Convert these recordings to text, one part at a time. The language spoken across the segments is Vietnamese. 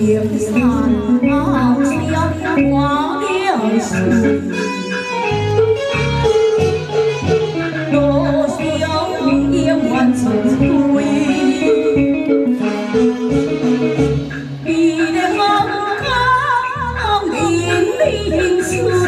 điểm sàn áo xiêm quá nghĩa đồ xiêu yêu hoàn sùng vui. Vì để mong có lòng yên đi hình xưa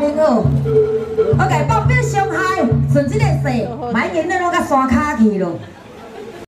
朋友，我给宝贝伤害，顺这个势，买银的拢甲山卡去了。